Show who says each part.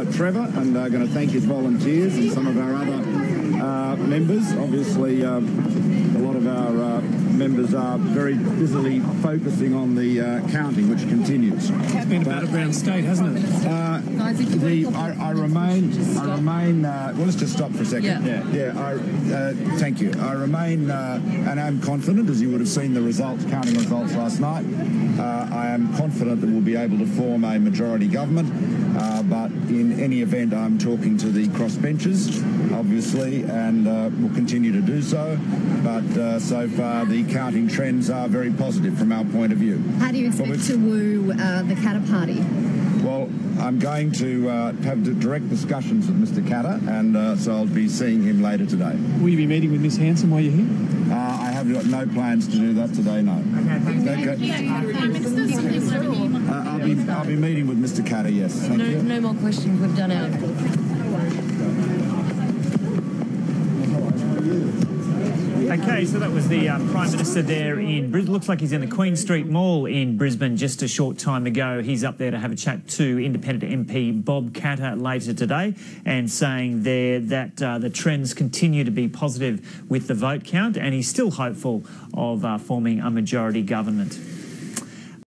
Speaker 1: uh, Trevor and uh, going to thank his volunteers and some of our other uh, members. Obviously, uh, a lot of our uh, members are very busily focusing on the uh, counting, which continues.
Speaker 2: It's been a battleground state, hasn't it?
Speaker 1: Uh, the, I, I remain, I remain, uh, well, let's just stop for a second.
Speaker 3: Yeah.
Speaker 1: Yeah, I, uh, thank you. I remain, uh, and I'm confident, as you would have seen the results, counting results last night, uh, I am confident that we'll be able to form a majority government, uh, but in any event, I'm talking to the crossbenchers, obviously, and uh, will continue to do so, but uh, so far the counting trends are very positive from our point of view.
Speaker 4: How do you expect
Speaker 1: Well,
Speaker 4: to woo uh, the Katter Party?
Speaker 1: Well, I'm going to uh, have d- direct discussions with Mr. Katter, and uh, so I'll be seeing him later today.
Speaker 2: Will you be meeting with Miss Hanson while you're here?
Speaker 1: Uh, I have got no plans to do that today, no. Okay. Uh, I'll be I'll be meeting with Mr. Katter. Yes, thank
Speaker 3: No,
Speaker 1: you.
Speaker 3: no more questions. We've done our.
Speaker 5: Okay, so that was the uh, Prime Minister there in Brisbane. Looks like he's in the Queen Street Mall in Brisbane just a short time ago. He's up there to have a chat to Independent MP Bob Katter later today and saying there that uh, the trends continue to be positive with the vote count and he's still hopeful of uh, forming a majority government.